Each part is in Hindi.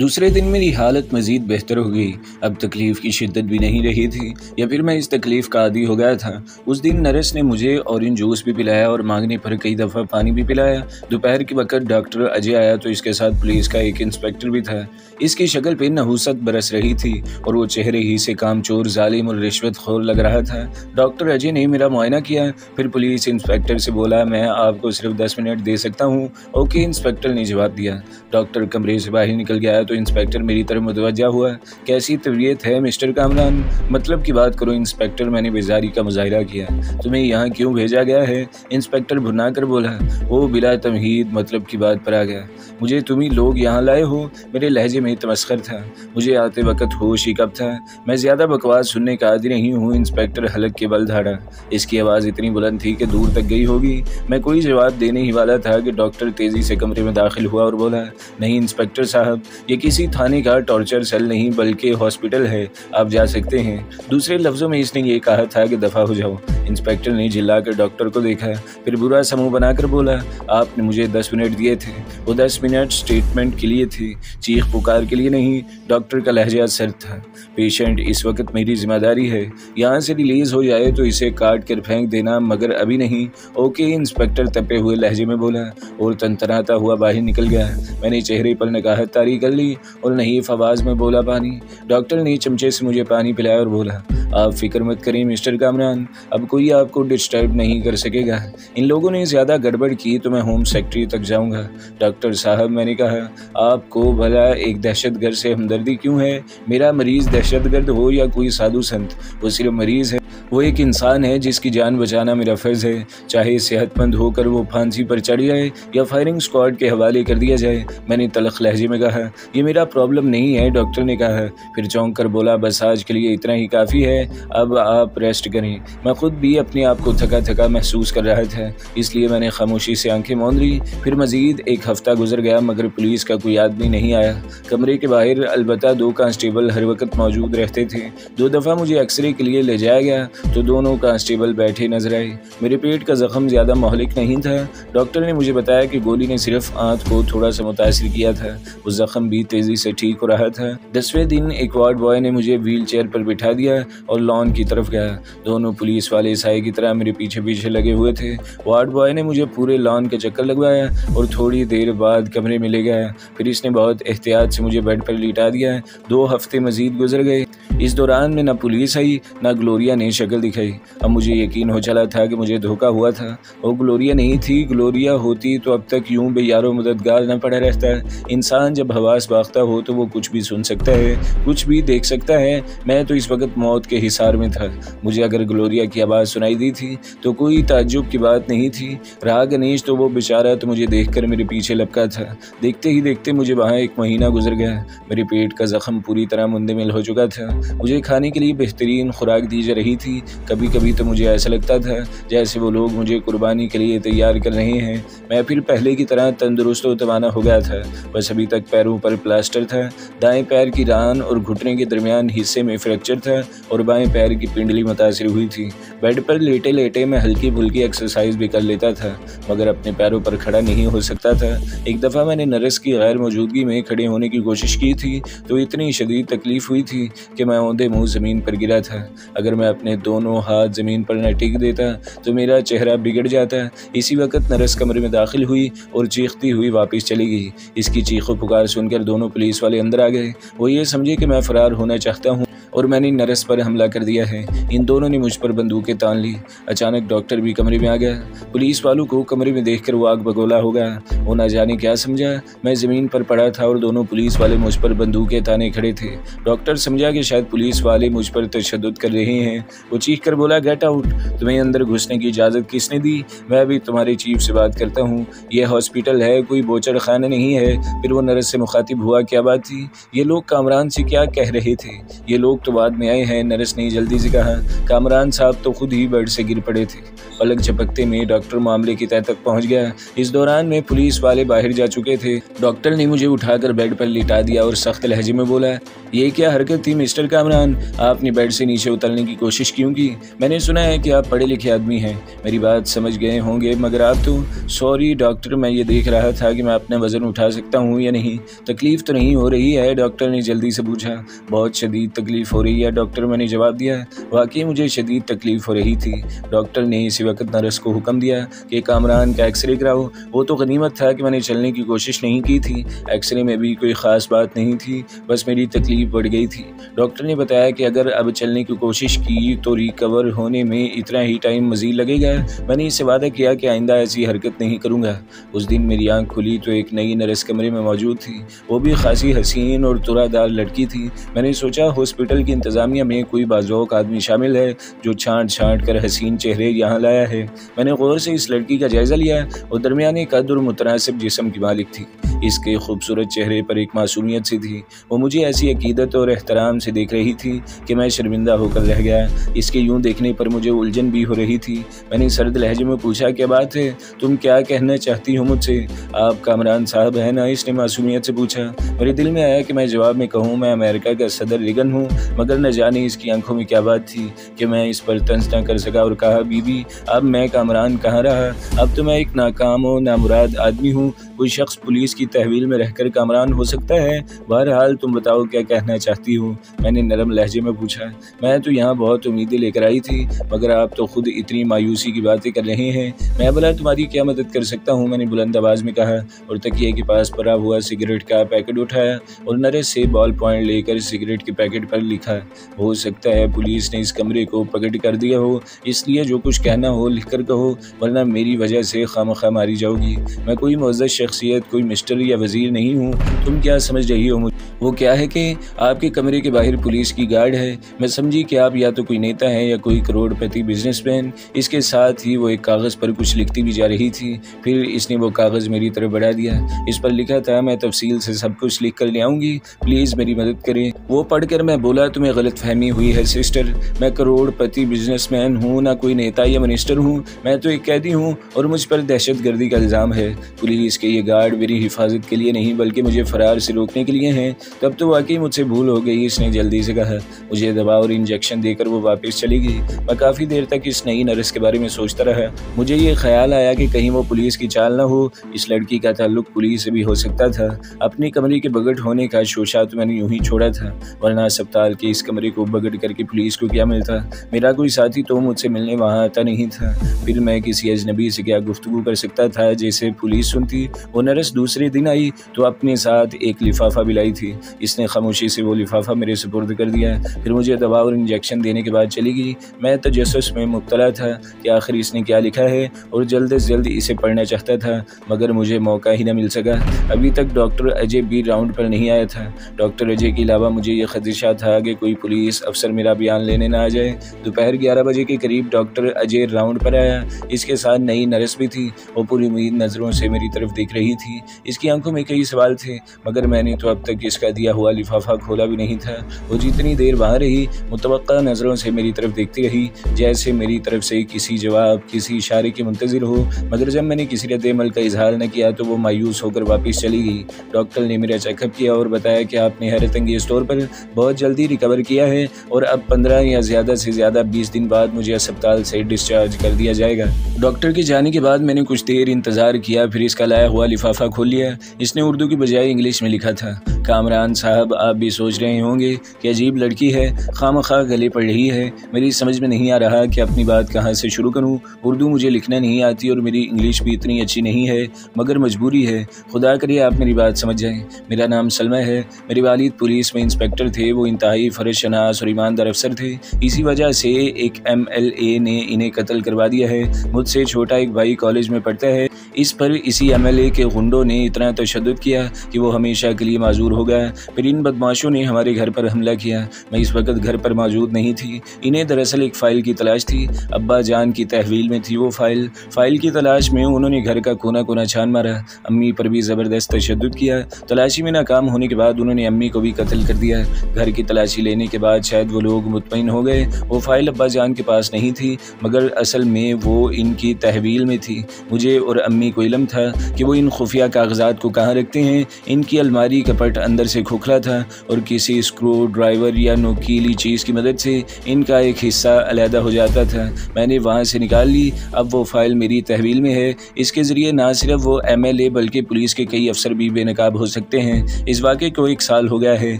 दूसरे दिन मेरी हालत मज़ीद बेहतर हो गई। अब तकलीफ़ की शिद्दत भी नहीं रही थी, या फिर मैं इस तकलीफ़ का आदि हो गया था। उस दिन नरस ने मुझे ऑरेंज जूस भी पिलाया और मांगने पर कई दफ़ा पानी भी पिलाया। दोपहर के वक्त डॉक्टर अजय आया तो इसके साथ पुलिस का एक इंस्पेक्टर भी था। इसकी शक्ल पर नहूसत बरस रही थी और वो चेहरे ही से काम चोर जालिम और रिश्वत खोर लग रहा था। डॉक्टर अजय ने मेरा मुआयना किया, फिर पुलिस इंस्पेक्टर से बोला, मैं आपको सिर्फ़ दस मिनट दे सकता हूँ। ओके, इंस्पेक्टर ने जवाब दिया। डॉक्टर कमरे से बाहर निकल गया तो इंस्पेक्टर मेरी तरफ़ मुतवजा हुआ कैसी तबीयत है, मिस्टर कामरान? मतलब की बात करो, इंस्पेक्टर मैंने बेजारी का मुजाहरा किया तुम्हें यहाँ क्यों भेजा गया है? इंस्पेक्टर भुना कर बोला वो बिला तमहीद मतलब की बात पर आ गया। मुझे तुम ही लोग यहाँ लाए हो, मेरे लहजे में तमस्कर था। मुझे आते वक्त होश ही कब था। मैं ज़्यादा बकवास सुनने का आदि नहीं हूँ, इंस्पेक्टर हलक के बल धाड़ा। इसकी आवाज़ इतनी बुलंद थी कि दूर तक गई होगी। मैं कोई जवाब देने ही वाला था कि डॉक्टर तेज़ी से कमरे में दाखिल हुआ और बोला नहीं, इंस्पेक्टर साहब, ये किसी थाने का टॉर्चर सेल नहीं, बल्कि हॉस्पिटल है। आप जा सकते हैं। दूसरे लफ्ज़ों में इसने ये कहा था कि दफ़ा हो जाओ। इंस्पेक्टर ने कर डॉक्टर को देखा, फिर बुरा समूह बनाकर बोला, आपने मुझे दस मिनट दिए थे। वो दस मिनट स्टेटमेंट के लिए थे, चीख पुकार के लिए नहीं, डॉक्टर का लहजा सर था। पेशेंट इस वक्त मेरी ज़िम्मेदारी है। यहाँ से रिलीज़ हो जाए तो इसे काट कर फेंक देना, मगर अभी नहीं। ओके, इंस्पेक्टर तपे हुए लहजे में बोला, और तनतनाता हुआ बाहर निकल गया। मैंने चेहरे पर नगाहत तारी कर ली और नहीं फवाज में बोला, पानी। डॉक्टर ने चमचे से मुझे पानी पिलाया और बोला, आप फ़िक्र मत करें, मिस्टर कामरान, अब कोई आपको डिस्टर्ब नहीं कर सकेगा। इन लोगों ने ज़्यादा गड़बड़ की तो मैं होम सेक्रेटरी तक जाऊँगा। डॉक्टर साहब, मैंने कहा, आपको भला एक दहशत गर्द से हमदर्दी क्यों है? मेरा मरीज़ दहशत गर्द हो या कोई साधु संत, वो सिर्फ़ मरीज़ है वो एक इंसान है जिसकी जान बचाना मेरा फ़र्ज़ है। चाहे सेहतमंद होकर वो फांसी पर चढ़ जाए या फायरिंग स्क्वाड के हवाले कर दिया जाए, मैंने तलख लहजे में कहा, ये मेरा प्रॉब्लम नहीं है, डॉक्टर ने कहा। फिर चौंक कर बोला, बस आज के लिए इतना ही काफ़ी है, अब आप रेस्ट करें। मैं खुद भी अपने आप को थका थका महसूस कर रहा था, इसलिए मैंने खामोशी से आँखें मोन ली। फिर मजीद एक हफ़्ता गुजर गया, मगर पुलिस का कोई आदमी नहीं आया। कमरे के बाहर अलबत् दो कांस्टेबल हर वक्त मौजूद रहते थे। दो दफ़ा मुझे एक्सरे के लिए ले जाया गया तो दोनों कांस्टेबल बैठे नज़र आए। मेरे पेट का जख्म ज़्यादा महलिक नहीं था। डॉक्टर ने मुझे बताया कि गोली ने सिर्फ़ आंत को थोड़ा सा मुतासर किया था। वो जख्म भी तेज़ी से ठीक हो रहा था। दसवें दिन एक वार्ड बॉय ने मुझे व्हील चेयर पर बिठा दिया और लॉन की तरफ़ गया। दोनों पुलिस वाले साई की तरह मेरे पीछे पीछे लगे हुए थे। वार्ड बॉय ने मुझे पूरे लॉन के चक्कर लगवाया और थोड़ी देर बाद कमरे में ले गया। फिर इसने बहुत एहतियात से मुझे बेड पर लिटा दिया। दो हफ़्ते मजीद गुजर गए। इस दौरान में न पुलिस आई, न ग्लोरिया ने शक्ल दिखाई। अब मुझे यकीन हो चला था कि मुझे धोखा हुआ था। वो ग्लोरिया नहीं थी ग्लोरिया होती तो अब तक यूँ बेयारो मददगार न पड़ा रहता। इंसान जब हवास बाख्ता हो तो वो कुछ भी सुन सकता है, कुछ भी देख सकता है। मैं तो इस वक्त मौत के हिसार में था। मुझे अगर ग्लोरिया की आवाज़ सुनाई दी थी तो कोई ताज्जुब की बात नहीं थी। रहा गणेश तो वो बेचारा तो मुझे देख मेरे पीछे लपका था। देखते ही देखते मुझे वहाँ एक महीना गुजर गया। मेरे पेट का जख्म पूरी तरह मुंदमिल हो चुका था। मुझे खाने के लिए बेहतरीन खुराक दी जा रही थी। कभी कभी तो मुझे ऐसा लगता था, जैसे वो लोग मुझे कुर्बानी के लिए तैयार कर रहे हैं। मैं फिर पहले की तरह तंदुरुस्त तवाना हो गया था। बस अभी तक पैरों पर प्लास्टर था, दाएँ पैर की रान और घुटने के दरमियान हिस्से में फ्रैक्चर था और बाएँ पैर की पिंडली मुतासर हुई थी। बेड पर लेटे लेटे मैं हल्की फुल्की एक्सरसाइज भी कर लेता था, मगर अपने पैरों पर खड़ा नहीं हो सकता था। एक दफ़ा मैंने नरस की गैर मौजूदगी में खड़े होने की कोशिश की थी तो इतनी शदीद तकलीफ़ हुई थी कि मैं औंधे मुँह ज़मीन पर गिरा था। अगर मैं अपने दोनों हाथ ज़मीन पर न टिक देता तो मेरा चेहरा बिगड़ जाता। इसी वक्त नरस कमरे में दाखिल हुई और चीखती हुई वापस चली गई। इसकी चीखों पुकार सुनकर दोनों पुलिस वाले अंदर आ गए। वो ये समझे कि मैं फ़रार होना चाहता हूँ। और मैंने नरस पर हमला कर दिया है। इन दोनों ने मुझ पर बंदूकें तान ली। अचानक डॉक्टर भी कमरे में आ गया। पुलिस वालों को कमरे में देखकर वो आग बगोला हो गया वो ना जाने क्या समझा। मैं ज़मीन पर पड़ा था और दोनों पुलिस वाले मुझ पर बंदूकें ताने खड़े थे। डॉक्टर समझा कि शायद पुलिस वाले मुझ पर तशद कर रहे हैं। वो चीख कर बोला गेट आउट तुम्हें अंदर घुसने की इजाज़त किसने दी? मैं भी तुम्हारे चीफ से बात करता हूँ। यह हॉस्पिटल है, कोई बोचर खाना नहीं है। फिर वो नरस से मुखातिब हुआ, क्या बात थी? ये लोग कामरान से क्या कह रहे थे? ये लोग लोग तो बाद में आए हैं नरस ने जल्दी से कहा, कामरान साहब तो खुद ही बेड से गिर पड़े थे। पलक झपकते में डॉक्टर मामले की तय तक पहुँच गया। इस दौरान में पुलिस वाले बाहर जा चुके थे। डॉक्टर ने मुझे उठाकर बेड पर लिटा दिया और सख्त लहजे में बोला, ये क्या हरकत थी, मिस्टर कामरान? आपने बेड से नीचे उतरने की कोशिश क्यों की? मैंने सुना है कि आप पढ़े लिखे आदमी हैं। मेरी बात समझ गए होंगे, मगर आप तो सॉरी डॉक्टर, मैं ये देख रहा था कि मैं अपना वज़न उठा सकता हूँ या नहीं। तकलीफ़ तो नहीं हो रही है, डॉक्टर ने जल्दी से पूछा। बहुत शदीद तकलीफ़ हो रही है डॉक्टर मैंने जवाब दिया वाकई मुझे शदीद तकलीफ़ हो रही थी। डॉक्टर ने इसी वक्त नर्स को हुक्म दिया कि कामरान का एक्सरे कराओ। वो तो गनीमत था कि मैंने चलने की कोशिश नहीं की थी। एक्सरे में भी कोई ख़ास बात नहीं थी, बस मेरी तकलीफ़ बढ़ गई थी। डॉक्टर ने बताया कि अगर अब चलने की कोशिश की तो रिकवर होने में इतना ही टाइम मजीद लगेगा। मैंने इससे वादा किया कि आइंदा ऐसी हरकत नहीं करूँगा। उस दिन मेरी आँख खुली तो एक नई नर्स कमरे में मौजूद थी। वो भी खासी हसीन और तुरादार लड़की थी। मैंने सोचा, हॉस्पिटल की इंतज़ामिया में कोई बाजोक आदमी शामिल है जो छाँट छाँट कर हसीन चेहरे यहाँ लाया है। मैंने गौर से इस लड़की का जायज़ा लिया और दरमिया कद और मुतनासिब जिसम की मालिक थी। इसके खूबसूरत चेहरे पर एक मासूमियत सी थी। वो मुझे ऐसी अकीदत और एहतराम से देख रही थी कि मैं शर्मिंदा होकर रह गया। इसके यूँ देखने पर मुझे उलझन भी हो रही थी। मैंने सर्द लहजे में पूछा, क्या बात है? तुम क्या कहना चाहती हो मुझसे? आप कामरान साहब है ना? इसने मासूमियत से पूछा। मेरे दिल में आया कि मैं जवाब में कहूँ, मैं अमेरिका का सदर रिगन हूँ, मगर न जाने इसकी आँखों में क्या बात थी कि मैं इस पर तंज न कर सका। और कहा, बीबी, अब मैं कामरान कहाँ रहा? अब तो मैं एक नाकाम और नामुराद आदमी हूँ। कोई शख्स पुलिस की तहवील में रहकर कामरान हो सकता है। बहरहाल, तुम बताओ क्या कहना चाहती हो? मैंने नरम लहजे में पूछा। मैं तो यहाँ बहुत उम्मीदें लेकर आई थी, मगर आप तो खुद इतनी मायूसी की बातें कर रहे हैं। मैं बोला, तुम्हारी क्या मदद कर सकता हूँ? मैंने बुलंद आवाज़ में कहा, और तकिए के पास पड़ा हुआ सिगरेट का पैकेट उठाया और नरे से बॉल पॉइंट लेकर सिगरेट के पैकेट पर लिखा, हो सकता है पुलिस ने इस कमरे को पकड़ कर दिया हो, इसलिए जो कुछ कहना हो लिख कर कहो, वरना मेरी वजह से खाम खा मारी जाओगी। मैं कोई मोज़ शख्सियत, कोई मिस्टर या वज़ीर नहीं हूँ। तुम क्या समझ रही हो मुझे? वो क्या है कि आपके कमरे के बाहर पुलिस की गार्ड है। मैं समझी कि आप या तो कोई नेता हैं या कोई करोड़पति बिजनेसमैन। इसके साथ ही वो एक कागज़ पर कुछ लिखती भी जा रही थी। फिर इसने वो कागज़ मेरी तरफ़ बढ़ा दिया। इस पर लिखा था, मैं तफसील से सब कुछ लिख कर ले आऊँगी। प्लीज़ मेरी मदद करें। वो पढ़कर मैं बोला, तुम्हें गलत फहमी हुई है, सिस्टर। मैं करोड़पति बिजनेसमैन हूँ, ना कोई नेता या मिनिस्टर हूँ। मैं तो एक कैदी हूँ और मुझ पर दहशत गर्दी का इल्ज़ाम है। पुलिस के ये गार्ड मेरी हिफाजत के लिए नहीं, बल्कि मुझे फ़रार से रोकने के लिए हैं। तब तो वाकई मुझसे भूल हो गई, इसने जल्दी से कहा। मुझे दवा और इंजेक्शन देकर वो वापस चली गई। मैं काफ़ी देर तक इस नई नर्स के बारे में सोचता रहा। मुझे ये ख्याल आया कि कहीं वो पुलिस की चाल ना हो। इस लड़की का ताल्लुक पुलिस से भी हो सकता था। अपनी कमरे के बगट होने का शोशा तो मैंने यूँ ही छोड़ा था, वरना अस्पताल के इस कमरे को बगट करके पुलिस को क्या मिलता? मेरा कोई साथी तो मुझसे मिलने वहाँ आता नहीं था। फिर मैं किसी अजनबी से क्या गुफ्तु कर सकता था, जैसे पुलिस सुनती वो नर्स दूसरे दिन आई तो अपने साथ एक लिफाफा भी लाई थी। इसने खामोशी से वो लिफाफा मेरे सुपुर्द कर दिया। फिर मुझे दवा और इंजेक्शन देने के बाद चली गई। मैं तजस में मुबतला था कि आखिर इसने क्या लिखा है और जल्द से जल्द इसे पढ़ना चाहता था, मगर मुझे मौका ही न मिल सका। अभी तक डॉक्टर अजय भी राउंड पर नहीं आया था। डॉक्टर अजय के अलावा मुझे यह खदशा था कि कोई पुलिस अफसर मेरा बयान लेने ना आ जाए। दोपहर ग्यारह बजे के करीब डॉक्टर अजय राउंड पर आया। इसके साथ नई नर्स भी थी। वो पूरी उम्मीद नज़रों से मेरी तरफ़ देख। रही थी। इसकी आँखों में कई सवाल थे, मगर मैंने तो अब तक इसका दिया हुआ लिफाफा खोला भी नहीं था। वो जितनी देर वहाँ रही मुतव नज़रों से मेरी तरफ़ देखती रही, जैसे मेरी तरफ़ से किसी जवाब, किसी इशारे के मुंतजर हो। मगर जब मैंने किसी रद्दमल का इजहार न किया तो वो मायूस होकर वापस चली गई। डॉक्टर ने मेरा चेकअप किया और बताया कि आपने हैरत अंगेज तौर पर बहुत जल्दी रिकवर किया है और अब पंद्रह या ज़्यादा से ज़्यादा बीस दिन बाद मुझे अस्पताल से डिस्चार्ज कर दिया जाएगा। डॉक्टर के जाने के बाद मैंने कुछ देर इंतज़ार किया, फिर इसका लाया हुआ लिफाफा खोल लिया। इसने उर्दू की बजाय इंग्लिश में लिखा था। कामरान साहब, आप भी सोच रहे होंगे कि अजीब लड़की है खाम खा गले पड़ रही है। मेरी समझ में नहीं आ रहा कि अपनी बात कहाँ से शुरू करूँ। उर्दू मुझे लिखना नहीं आती और मेरी इंग्लिश भी इतनी अच्छी नहीं है, मगर मजबूरी है। खुदा करिए आप मेरी बात समझ जाएँ। मेरा नाम सलमा है। मेरे वालिद पुलिस में इंस्पेक्टर थे। वो इंतहाई फ़र्ज़ शनास और ईमानदार अफसर थे। इसी वजह से एक एम एल ए ने इन्हें कत्ल करवा दिया है। मुझसे छोटा एक भाई कॉलेज में पढ़ता है। इस पर इसी एम एल ए के गुंडों ने इतना तशद किया कि वो हमेशा के लिए माजूर हो गया। फिर इन बदमाशों ने हमारे घर पर हमला किया। मैं इस वक्त घर पर मौजूद नहीं थी। इन्हें दरअसल एक फ़ाइल की तलाश थी। अब्बा जान की तहवील में थी वो फ़ाइल। फ़ाइल की तलाश में उन्होंने घर का कोना कोना छान मारा। अम्मी पर भी ज़बरदस्त तशद किया। तलाशी में नाकाम होने के बाद उन्होंने अम्मी को भी कत्ल कर दिया। घर की तलाशी लेने के बाद शायद वो लोग मुतमिन हो गए। वो फ़ाइल अब्बा जान के पास नहीं थी, मगर असल में वो इनकी तहवील में थी। मुझे और अम्मी को इलम था कि वो इन खुफिया कागजात को कहाँ रखते हैं। इनकी अलमारी का पट अंदर से खोखला था और किसी स्क्रू ड्राइवर या नोकीली चीज़ की मदद से इनका एक हिस्सा अलहदा हो जाता था। मैंने वहाँ से निकाल ली। अब वो फ़ाइल मेरी तहवील में है। इसके ज़रिए ना सिर्फ़ वो एम एल ए बल्कि पुलिस के कई अफसर भी बेनकाब हो सकते हैं। इस वाक़े को एक साल हो गया है।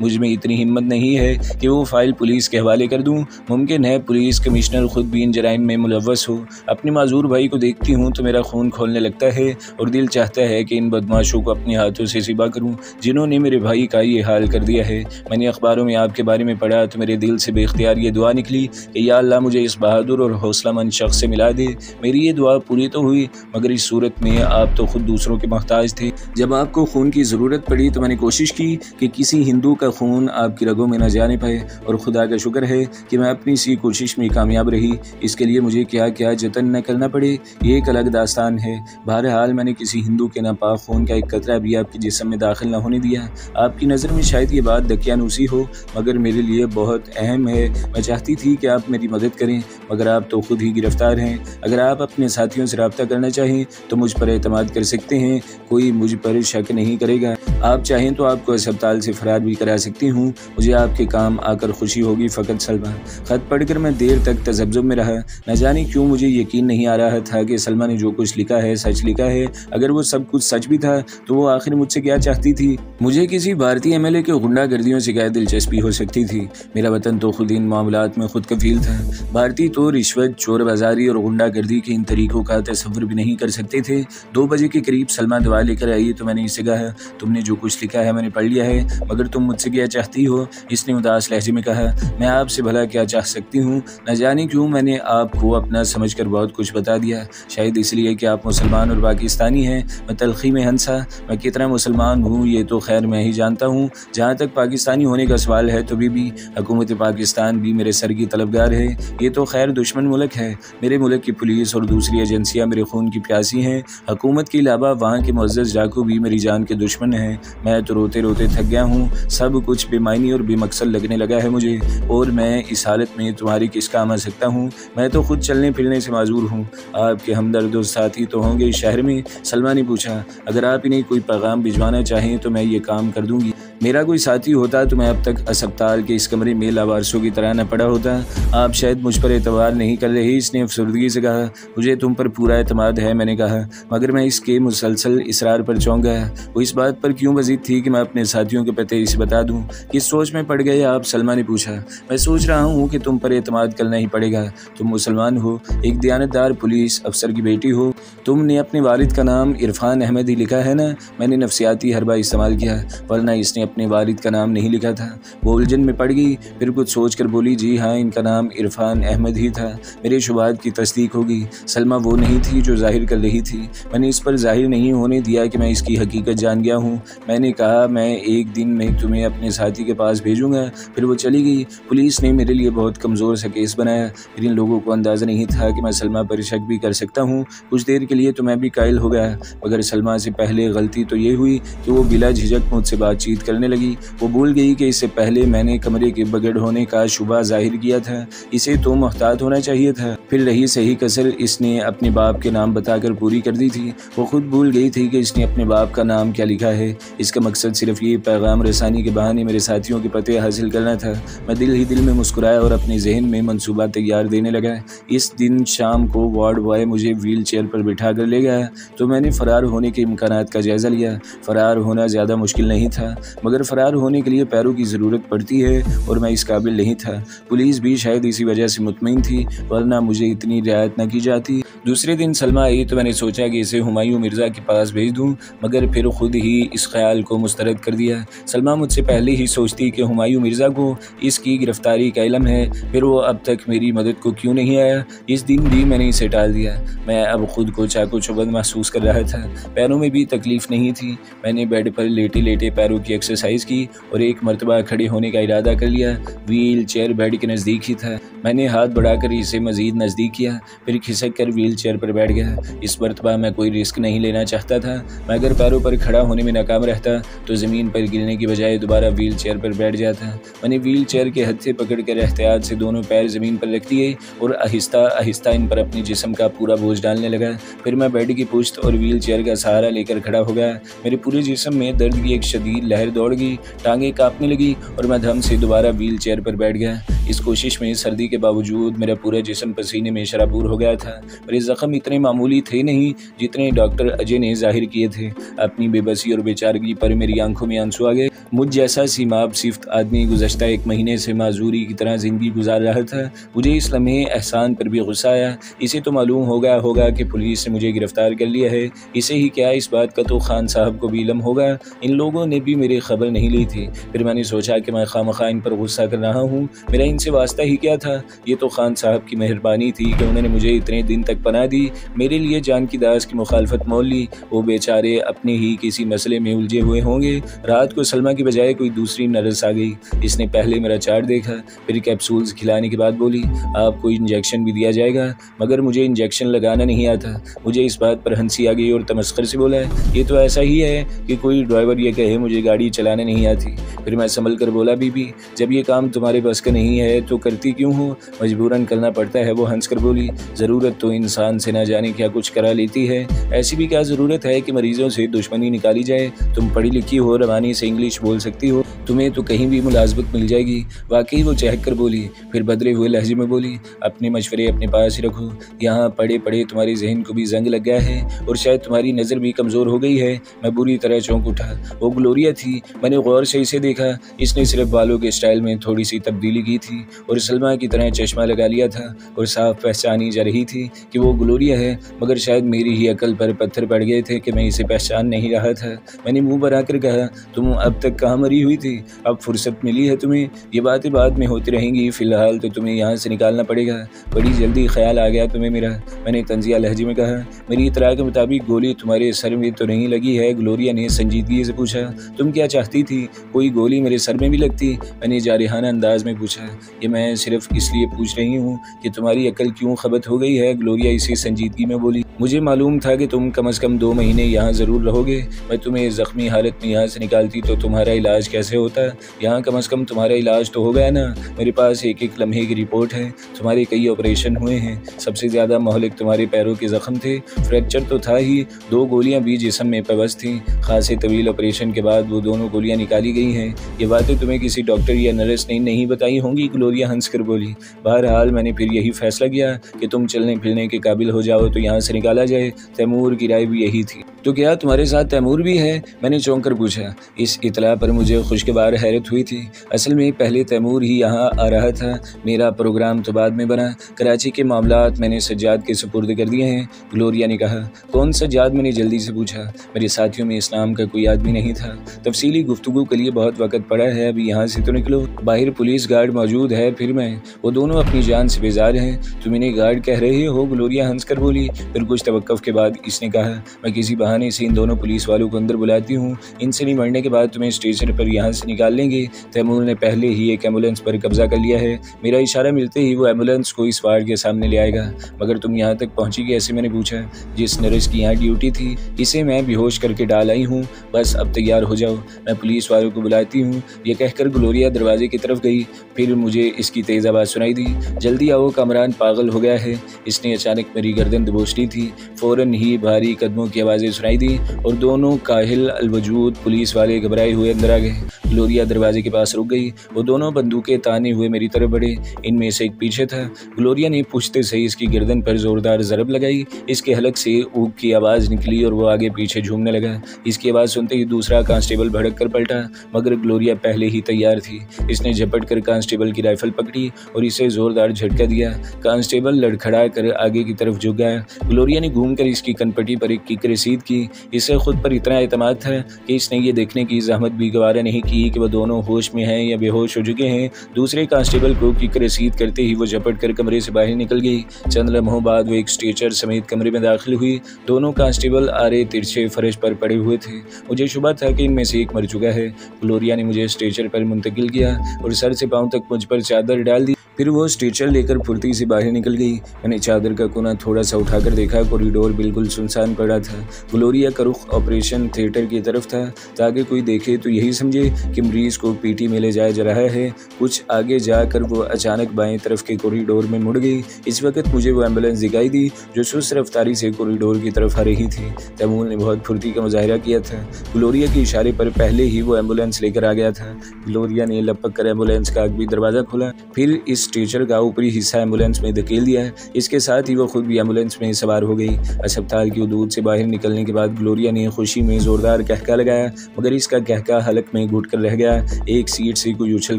मुझमें इतनी हिम्मत नहीं है कि वो फ़ाइल पुलिस के हवाले कर दूँ। मुमकिन है पुलिस कमिश्नर खुद भी इन जराइम में मुलवस हो। अपने माजूर भाई को देखती हूँ तो मेरा खून खोलने लगता है और दिल चाहता है कि इन बदमाशों को अपने हाथों से सिबा करूँ, जिन्होंने मेरे भाई का ये हाल कर दिया है। मैंने अखबारों में आपके बारे में पढ़ा तो मेरे दिल से बेख्तियार ये दुआ निकली कि या अल्लाह मुझे इस बहादुर और हौसलामंद शख्स से मिला दे। मेरी ये दुआ पूरी तो हुई, मगर इस सूरत में आप तो खुद दूसरों के मोहताज थे। जब आपको खून की ज़रूरत पड़ी तो मैंने कोशिश की कि किसी हिंदू का खून आपकी रगों में न जाने पाए, और खुदा का शुक्र है कि मैं अपनी सी कोशिश में कामयाब रही। इसके लिए मुझे क्या क्या जतन न करना पड़े, ये एक अलग दास्तान है। बहरहाल, मैंने किसी हिंदू के नापाक खून का एक कतरा भी आपके जिसम में दाखिल न होने दिया। आपकी नज़र में शायद ये बात दकियानूसी हो, मगर मेरे लिए बहुत अहम है। मैं चाहती थी कि आप मेरी मदद करें, मगर आप तो खुद ही गिरफ़्तार हैं। अगर आप अपने साथियों से रबता करना चाहें तो मुझ पर अतमाद कर सकते हैं। कोई मुझ पर शक नहीं करेगा। आप चाहें तो आपको अस्पताल से फरार भी करा सकती हूँ। मुझे आपके काम आकर खुशी होगी, फ़कत सलमा ख़त पढ़कर मैं देर तक तजब्जुब में रहा। न जाने क्यों मुझे यकीन नहीं आ रहा था कि सलमा ने जो कुछ लिखा है, सच लिखा है। अगर वो सब कुछ सच भी था तो वो आखिर मुझसे क्या चाहती थी? मुझे किसी भारतीय एम एल ए के गुंडागर्दियों से क्या दिलचस्पी हो सकती थी। मेरा वतन तो खुद इन मामला में खुद कफील था। भारतीय तो रिश्वत, चोर बाजारी और गुंडागर्दी के इन तरीकों का तस्वर भी नहीं कर सकते थे। दो बजे के करीब सलमा दवा लेकर आई तो मैंने इसे कहा, तुमने जो कुछ लिखा है मैंने पढ़ लिया है, मगर तुम मुझसे क्या चाहती हो? इसने उदास लहजे में कहा, मैं आपसे भला क्या चाह सकती हूँ? न जाने क्यों मैंने आपको अपना समझ कर बहुत कुछ बता दिया। शायद इसलिए कि आप मुसलमान और पाकिस्तानी हैं। मैं तलखी में हंसा। मैं कितना मुसलमान हूँ, ये तो खैर मैं ही जानता हूँ। जहाँ तक पाकिस्तानी होने का सवाल है तो भी, भी। हुकूमत पाकिस्तान भी मेरे सर की तलबगार है। ये तो खैर दुश्मन मुल्क है। मेरे मुल्क की पुलिस और दूसरी एजेंसियाँ मेरे खून की प्यासी हैं। हुकूमत के अलावा वहाँ के मुज्ज़ डाकू भी मेरी जान के दुश्मन हैं। मैं तो रोते रोते थक गया हूँ। सब कुछ बेमानी और बेमकसद लगने लगा है मुझे। और मैं इस हालत में तुम्हारी किस काम आ सकता हूँ? मैं तो खुद चलने फिरने से माजूर हूँ। आपके हमदर्द और साथी तो होंगे इस शहर में। सलमा ने पूछा अगर आप इन्हें कोई पैगाम भिजवाना चाहें तो मैं ये काम कर दूँगी। मेरा कोई साथी होता तो मैं अब तक अस्पताल के इस कमरे में लावारसों की तरह न पड़ा होता। आप शायद मुझ पर एतवार नहीं कर रहे, इसने अफसरदगी से कहा, मुझे तुम पर पूरा अतमाद है, मैंने कहा। मगर मैं इसके मुसलसल इसरार पर चौंक। गया वो इस बात पर क्यों वजीद थी कि मैं अपने साथियों के पते इसे बता दूँ? किस सोच में पड़ गए, आप? सलमा ने पूछा। मैं सोच रहा हूँ कि तुम पर एतमाद करना ही पड़ेगा। तुम मुसलमान हो, एक दयानतदार पुलिस अफसर की बेटी हो। तुमने अपने वालिद का नाम इरफान अहमद ही लिखा है ना? मैंने नफसियाती हरबा इस्तेमाल किया, वरना इसने अपने वालिद का नाम नहीं लिखा था। वो उलझन में पड़ गई, फिर कुछ सोच कर बोली, जी हाँ इनका नाम इरफान अहमद ही था। मेरे शुबात की तस्दीक होगी। सलमा वो नहीं थी जो ज़ाहिर कर रही थी। मैंने इस पर ज़ाहिर नहीं होने दिया कि मैं इसकी हकीकत जान गया हूँ। मैंने कहा, मैं एक दिन में तुम्हें अपने साथी के पास भेजूँगा। फिर वो चली गई। पुलिस ने मेरे लिए बहुत कमज़ोर सा केस बनाया। फिर इन लोगों को अंदाज़ा नहीं था कि मैं सलमा पर शक भी कर सकता हूँ। कुछ देर के लिए तो मैं भी कायल हो गया। मगर सलमा से पहले गलती तो ये हुई कि वो बिला झिझक मुझसे बातचीत करने लगी। वो भूल गई कि इससे पहले मैंने कमरे के बगड़ होने का शुबा ज़ाहिर किया था। इसे तो मोहतात होना चाहिए था। फिर रही सही कसर, इसने अपने बाप के नाम बताकर पूरी कर दी थी। वो खुद भूल गई थी कि इसने अपने बाप का नाम क्या लिखा है। इसका मकसद सिर्फ़ ये पैगाम रसानी के बहाने मेरे साथियों के पते हासिल करना था। मैं दिल ही दिल में मुस्कुराया और अपने जहन में मनसूबा तैयार देने लगा। इस दिन शाम को वार्ड बॉय मुझे व्हील चेयर पर बिठा कर ले गया। तो मैंने फ़रार होने के इम्कान का जायज़ा लिया। फ़रार होना ज़्यादा मुश्किल नहीं था। मगर फ़रार होने के लिए पैरों की ज़रूरत पड़ती है और मैं इस काबिल नहीं था। पुलिस भी शायद इसी वजह से मुतमिन थी, वरना मुझे इतनी रियायत न की जाती। दूसरे दिन सलमा आई तो मैंने सोचा कि इसे हुमायूं मिर्ज़ा के पास भेज दूँ, मगर फिर खुद ही इस ख्याल को मुस्तरद कर दिया। सलमा मुझसे पहले ही सोचती कि हुमायूं मिर्ज़ा को इसकी गिरफ्तारी का इलम है, फिर वो अब तक मेरी मदद को क्यों नहीं आया? इस दिन भी मैंने इसे टाल दिया। मैं अब खुद को चाको चुबंद महसूस कर रहा था। पैरों में भी तकलीफ़ नहीं थी। मैंने बेड पर लेटे लेटे पैरों की एक्सरसाइज की और एक मरतबा खड़े होने का इरादा कर लिया। व्हील चेयर बेड के नज़दीक ही था। मैंने हाथ बढ़ाकर इसे मज़ीद नज़दीक किया, फिर खिसक कर व्हील चेयर पर बैठ गया। इस मरतबा मैं कोई रिस्क नहीं लेना चाहता था। मैं अगर पैरों पर खड़ा होने में नाकाम रहता तो ज़मीन पर गिरने की बजाय दोबारा व्हील चेयर पर बैठ जाता। मैंने व्हील चेयर के से पकड़ कर एहतियात से दोनों पैर ज़मीन पर रख दिए और आहिस्ता आहिस्ता इन पर अपने जिसम का पूरा बोझ डालने लगा। फिर मैं बेड की पुश्त और व्हील चेयर का सहारा लेकर खड़ा हो गया। मेरे पूरे जिसम में दर्द की एक शदीद लहर दौड़ गई टांगे कांपने लगी और मैं धम से दोबारा व्हील चेयर पर बैठ गया। इस कोशिश में, सर्दी के बावजूद, मेरा पूरा जिसम पसीने में शराबूर हो गया था। मेरे ज़ख्म इतने मामूली थे नहीं, जितने डॉक्टर अजय ने ज़ाहिर किए थे। अपनी बेबसी और बेचारगी पर मेरी आँखों में आँसू आ गए। मुझ जैसा सीमाब सिफ्त आदमी गुजशत एक महीने से माजूरी की तरह ज़िंदगी गुजार रहा था। मुझे इस लम्हे एहसान पर भी गुस्सा आया। इसे तो मालूम हो गया होगा कि पुलिस ने मुझे गिरफ़्तार कर लिया है। इसे ही क्या इस बात का तो खान साहब को भी इलम होगा? इन लोगों ने भी मेरी खबर नहीं ली थी। फिर मैंने सोचा कि मैं खाम खा इन पर गुस्सा कर रहा हूँ। मेरा इनसे वास्ता ही क्या था? ये तो खान साहब की मेहरबानी थी कि उन्होंने मुझे इतने दिन तक पना दी। मेरे लिए जान की दास की मुखालफत मोल। ली वो बेचारे अपने ही किसी मसले में उलझे हुए होंगे। रात को सलमा की बजाय कोई दूसरी नर्स आ गई। इसने पहले मेरा चार्ट देखा, फिर कैप्सूल्स खिलाने के बाद बोली, आपको इंजेक्शन भी दिया जाएगा, मगर मुझे इंजेक्शन लगाना नहीं आता। मुझे इस बात पर हँसी आ गई और तमस्कर से बोला, ये तो ऐसा ही है कि कोई ड्राइवर ये कहे, मुझे गाड़ी चलाने नहीं आती। फिर मैं संभल कर बोला, बीबी, जब ये काम तुम्हारे बस का नहीं है तो करती क्यों हो? मजबूरन करना पड़ता है, वो हंस कर बोली। ज़रूरत तो इंसान से ना जाने क्या कुछ करा लेती है। ऐसी भी क्या ज़रूरत है कि मरीजों से दुश्मनी निकाली जाए? तुम पढ़ी लिखी हो, रवानी से इंग्लिश बोल सकती हो। तुम्हें तो कहीं भी मुलाजमत मिल जाएगी। वाकई वो चहक कर बोली। फिर बदले हुए लहजे में बोली, अपने मशवरे अपने पास ही रखो। यहाँ पढ़े पढ़े तुम्हारे जहन को भी जंग लग गया है और शायद तुम्हारी नज़र भी कमज़ोर हो गई है। मैं बुरी तरह चौंक उठा। वो ग्लोरिया थी मैंने गौर से इसे देखा। इसने सिर्फ़ बालों के स्टाइल में थोड़ी सी तब्दीली की थी और सलमा की तरह चश्मा लगा लिया था और साफ़ पहचानी जा रही थी कि वो ग्लोरिया है, मगर शायद मेरी ही अकल पर पत्थर पड़ गए थे कि मैं इसे पहचान नहीं रहा था। मैंने मुँह पर आकर कहा, तुम अब तक कहाँ मरी हुई थी? अब फुर्सत मिली है तुम्हें? ये बातें बाद में होती रहेंगी, फ़िलहाल तो तुम्हें यहाँ से निकालना पड़ेगा। बड़ी जल्दी ख्याल आ गया तुम्हें मेरा। मैंने तंजिया लहजे में कहा, मेरी इतला के मुताबिक गोली तुम्हारे सर में तो नहीं लगी है, ग्लोरिया ने संजीदगी से पूछा। तुम क्या चाहती थी, कोई गोली मेरे सर में भी लगती। मैंने जारिहाना अंदाज में पूछा, ये मैं सिर्फ़ इसलिए पूछ रही हूँ कि तुम्हारी अकल क्यों खबत हो गई है? ग्लोरिया इसी संजीदगी में बोली, मुझे मालूम था कि तुम कम अज़ कम दो महीने यहाँ ज़रूर रहोगे। मैं तुम्हें ज़ख्मी हालत में यहाँ से निकालती तो तुम्हारा इलाज कैसे होता? यहाँ कम अज़ कम तुम्हारा इलाज तो हो गया ना। मेरे पास एक एक लम्हे की रिपोर्ट है। तुम्हारे कई ऑपरेशन हुए हैं। सबसे ज़्यादा महलिक तुम्हारे पैरों के ज़ख्म थे। फ्रैक्चर तो था ही। दो गोलियाँ भी जिसम में पवस थी। खासे तवील ऑपरेशन के बाद वो दोनों गोलियाँ निकाली गई हैं। ये बातें तुम्हें किसी डॉक्टर या नर्स ने नहीं बताई होंगी, ग्लोरिया हंस कर बोली। बहरहाल मैंने फिर यही फैसला किया कि तुम चलने फिरने के काबिल हो जाओ तो यहाँ से निकाला जाए। तैमूर की राय भी यही थी। तो क्या तुम्हारे साथ तैमूर भी है? मैंने चौंक कर पूछा। इस इतला पर मुझे खुशगवार हैरत हुई थी। असल में पहले तैमूर ही यहाँ आ रहा था। मेरा प्रोग्राम तो बाद में बना। कराची के मामला मैंने सज्जाद के सुपुर्द कर दिए हैं। ग्लोरिया ने कहा, कौन सज्जाद? मैंने जल्दी से पूछा। मेरे साथियों में इस्लाम का कोई आदमी नहीं था। तफसीली गुफ्तु के लिए बहुत वक्त पड़ा है। अभी यहाँ से तो निकलो। बाहर पुलिस गार्ड मौजूद है, फिर मैं। वो दोनों अपनी जान से बेजार हैं। तुम इन्हें गार्ड कह रहे हो? ग्लोरिया हंस कर बोली। फिर कुछ तवक्फ के बाद इसने कहा, मैं किसी बहाने से इन दोनों पुलिस वालों को अंदर बुलाती हूँ। इनसे नहीं मरने के बाद तुम्हें स्टेशन पर यहाँ से निकाल लेंगे तैमूर ने पहले ही एक एंबुलेंस पर कब्जा कर लिया है। मेरा इशारा मिलते ही वो एंबुलेंस को इस वार्ड के सामने ले आएगा। मगर तुम यहाँ तक पहुँची ऐसे मैंने पूछा, जिस नर्स की यहाँ ड्यूटी थी, इसे मैं बेहोश करके डाल आई हूँ। बस अब तैयार हो जाओ। मैं पुलिस वालों को बुलाती हूँ। ये कहकर ग्लोरिया दरवाजे की तरफ़ गई। फिर मुझे इसकी तेज़ आवाज़ सुनाई दी। जल्दी आओ, कमरान पागल हो गया है। इसने अचानक मेरी गर्दन दबोच ली थी। फ़ौरन ही भारी कदमों की आवाज़ें दी। और दोनों काहिल, अलवजूद, पुलिस वाले घबराए हुए अंदर आ गए। ग्लोरिया दरवाजे के पास रुक गई वो दोनों बंदूकें ताने हुए मेरी तरफ़ बढ़े। इनमें से एक पीछे था। ग्लोरिया ने पूछते सही इसकी गर्दन पर जोरदार जरब लगाई। इसके हलक से ऊक की आवाज़ निकली और वो आगे पीछे झूमने लगा। इसकी आवाज़ सुनते ही दूसरा कांस्टेबल भड़क कर पलटा, मगर ग्लोरिया पहले ही तैयार थी। इसने झपट कर कांस्टेबल की राइफल पकड़ी और इसे जोरदार झटका दिया। कांस्टेबल लड़खड़ा कर आगे की तरफ़ झुक गया। ग्लोरिया ने घूमकर इसकी कनपटी पर एक किक रसीद की इसे खुद पर इतना अतमाद था कि इसने ये देखने की जहमत भी गवारा नहीं की की वह दोनों होश में हैं या बेहोश हो चुके हैं। दूसरे कांस्टेबल को किक रसीद करते ही वो झपट कर कमरे से बाहर निकल गई। चंद लम्हों बाद वो एक स्टेचर समेत कमरे में दाखिल हुई। दोनों कांस्टेबल आरे तिरछे फर्श पर पड़े हुए थे। मुझे शुभ था कि इनमें से एक मर चुका है। ग्लोरिया ने मुझे स्टेचर पर मुंतकिल किया और सर से पाँव तक मुझ पर चादर डाल दी। फिर वो स्ट्रेचर लेकर फुर्ती से बाहर निकल गई। मैंने चादर का कोना थोड़ा सा उठाकर देखा, कॉरिडोर बिल्कुल सुनसान पड़ा था। ग्लोरिया का रुख ऑपरेशन थिएटर की तरफ़ था। ताकि कोई देखे तो यही समझे कि मरीज़ को पीटी में ले जाया जा रहा है। कुछ आगे जाकर वो अचानक बाएँ तरफ़ के कॉरिडोर में मुड़ गई। इस वक्त मुझे वो एंबुलेंस दिखाई दी, जो सुस्त रफ्तारी से कॉरिडोर की तरफ़ आ रही थी। तमूल ने बहुत फुर्ती का मुजाहरा किया था। ग्लोरिया के इशारे पर पहले ही वो एंबुलेंस लेकर आ गया था। ग्लोरिया ने लपक कर एंबुलेंस का आग भी दरवाज़ा खोला। फिर इस स्ट्रेचर का ऊपरी हिस्सा एंबुलेंस में धकेल दिया है। इसके साथ ही वो खुद भी एंबुलेंस में सवार हो गई। अस्पताल की उदूद से बाहर निकलने के बाद ग्लोरिया ने खुशी में जोरदार कहका लगाया, मगर इसका कहका हलक में घुट कर रह गया। एक सीट से कोई उछल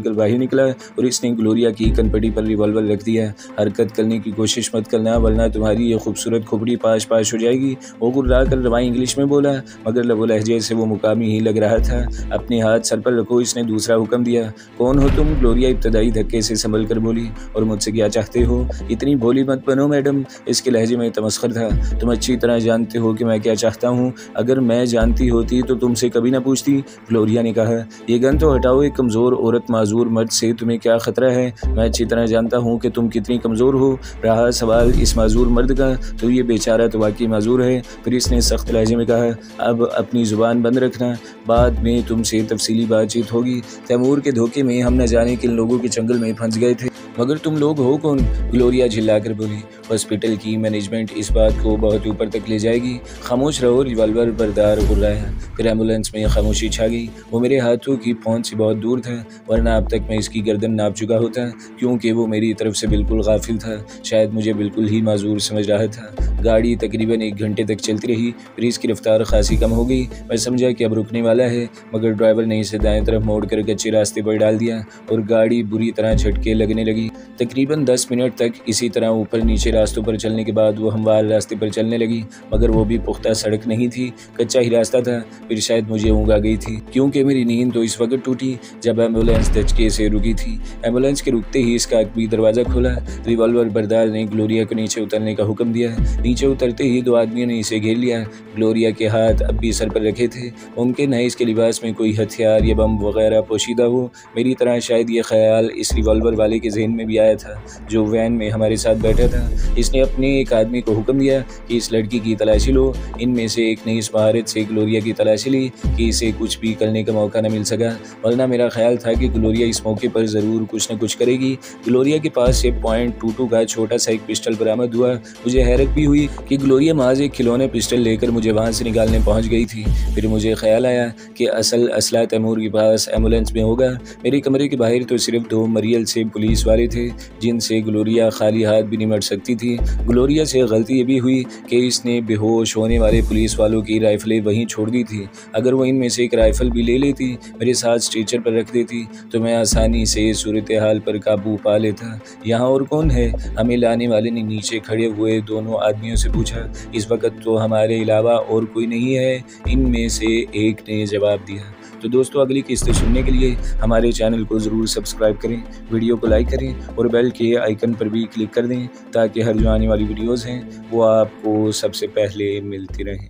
कर बाहर निकला और इसने ग्लोरिया की कनपटी पर रिवॉल्वर रख दिया। हरकत करने की कोशिश मत करना, वरना तुम्हारी ये खूबसूरत खोपड़ी पाश पाश हो जाएगी। वो गुर्रा कर रवाई इंग्लिश में बोला, मगर लबो लहजे से वो मुकामी ही लग रहा था। अपने हाथ सर पर रखो, इसने दूसरा हुक्म दिया। कौन हो तुम? ग्लोरिया इब्तदाई धक्के से संभल कर बोली और मुझसे क्या चाहते हो? इतनी भोली मत बनो मैडम, इसके लहजे में तमस्कर था। तुम अच्छी तरह जानते हो कि मैं क्या चाहता हूँ। अगर मैं जानती होती तो तुमसे कभी ना पूछती, ग्लोरिया ने कहा। ये गन तो हटाओ, एक कमज़ोर औरत माजूर मर्द से तुम्हें क्या ख़तरा है? मैं अच्छी तरह जानता हूँ कि तुम कितनी कमज़ोर हो। रहा सवाल इस माजूर मर्द का तो ये बेचारा तो वाकई माजूर है, फिर इसने सख्त लहजे में कहा, अब अपनी ज़ुबान बंद रखना, बाद में तुमसे तफसीली बातचीत होगी। तैमूर के धोखे में हम न जाने किन लोगों के जंगल में फंस गए थे। मगर तुम लोग हो कौन? ग्लोरिया झिल्ला कर बोली हॉस्पिटल की मैनेजमेंट इस बात को बहुत ऊपर तक ले जाएगी। खामोश रहो, रिवाल्वर बरदार हो रहा है। फिर एंबुलेंस में खामोशी छा गई। वो मेरे हाथों की पहुँच से बहुत दूर था, वरना अब तक मैं इसकी गर्दन नाप चुका होता, क्योंकि वो मेरी तरफ़ से बिल्कुल गाफिल था। शायद मुझे बिल्कुल ही माजूर समझ रहा था। गाड़ी तकरीबन एक घंटे तक चलती रही, फिर इसकी रफ्तार खासी कम हो गई। मैं समझा कि अब रुकने वाला है, मगर ड्राइवर ने इसे दाएँ तरफ़ मोड़ कर कच्चे रास्ते पर डाल दिया, और गाड़ी बुरी तरह झटके लगने लगी। तकरीबन दस मिनट तक इसी तरह ऊपर नीचे रास्तों पर चलने के बाद वो हमवार रास्ते पर चलने लगी, मगर वो भी पुख्ता सड़क नहीं थी, कच्चा ही रास्ता था, फिर शायद मुझे ऊँग आ गई थी। क्योंकि मेरी नींद तो इस वक्त टूटी जब एंबुलेंस धचके से रुकी थी। एंबुलेंस के रुकते ही इसका अकबी दरवाज़ा खोला, रिवॉल्वर बरदार ने ग्लोरिया को नीचे उतरने का हुक्म दिया। नीचे उतरते ही दो आदमियों ने इसे घेर लिया। ग्लोरिया के हाथ अब भी सर पर रखे थे। मुमकिन है इसके लिबास में कोई हथियार या बम वगैरह पोशीदा हो, मेरी तरह शायद ये ख्याल इस रिवॉल्वर वाले के जहन में भी आया था, जो वैन में हमारे साथ बैठा था। इसने अपने एक आदमी को हुक्म दिया कि इस लड़की की तलाशी लो। इनमें से एक ने इस से ग्लोरिया की तलाशी ली कि इसे कुछ भी करने का मौका न मिल सका। वरना मेरा ख्याल था कि ग्लोरिया इस मौके पर ज़रूर कुछ न कुछ करेगी। ग्लोरिया के पास से पॉइंट टू टू का छोटा सा एक पिस्टल बरामद हुआ। मुझे हैरत भी हुई कि ग्लोरिया माज एक खिलौने पिस्टल लेकर मुझे वहाँ से निकालने पहुँच गई थी। फिर मुझे ख्याल आया कि असल असला तैमूर के पास एंबुलेंस में होगा। मेरे कमरे के बाहर तो सिर्फ़ दो मरियल से पुलिस वाले थे, जिनसे ग्लोरिया खाली हाथ भी निमट सकती थी। ग्लोरिया से गलती ये भी हुई कि इसने बेहोश होने वाले पुलिस वालों की राइफलें वहीं छोड़ दी थी। अगर वो इनमें से एक राइफल भी ले लेती, मेरे साथ स्ट्रेचर पर रख देती तो मैं आसानी से सूरत हाल पर काबू पा लेता। यहाँ और कौन है? हमें लाने वाले ने नीचे खड़े हुए दोनों आदमियों से पूछा। इस वक्त तो हमारे अलावा और कोई नहीं है। इनमें से एक ने जवाब दिया। तो दोस्तों, अगली किस्तें सुनने के लिए हमारे चैनल को ज़रूर सब्सक्राइब करें, वीडियो को लाइक करें और बेल के आइकन पर भी क्लिक कर दें ताकि हर जो आने वाली वीडियोज़ हैं, वो आपको सबसे पहले मिलती रहें।